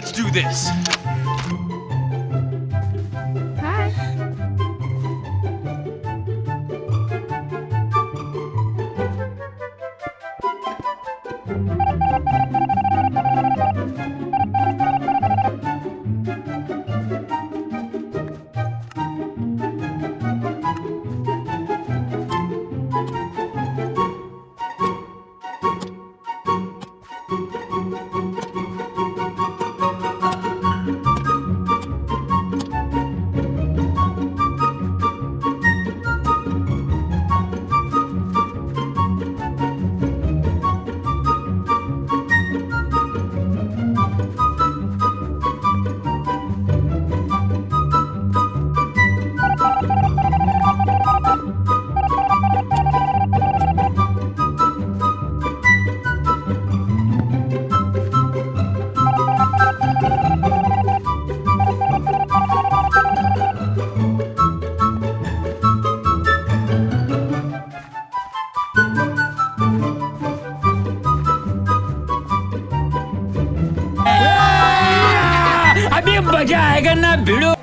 Let's do this. Hi. Tiger ना भिड़ो।